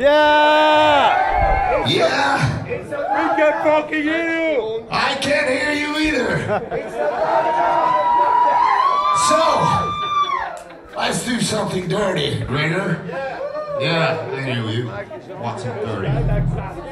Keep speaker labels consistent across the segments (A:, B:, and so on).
A: Yeah!
B: Yeah.
A: We can fucking hear you!
B: I can't hear you either. So, let's do something dirty, Greger. Yeah, I hear you. Want some dirty?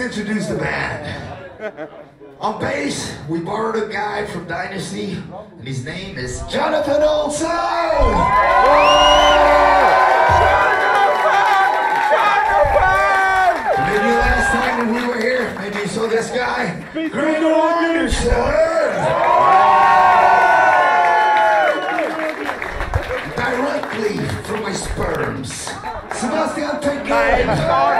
B: Introduce the band. On bass, we borrowed a guy from Dynazty, and his name is Jonathan Olsson! Maybe last time when we were here, maybe you saw this guy, Greger Andersson! Directly from my sperms, Sebastian Tägtgren!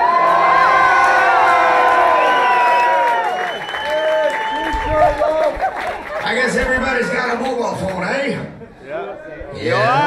B: I guess everybody's got a mobile phone, eh? Yeah. Yeah.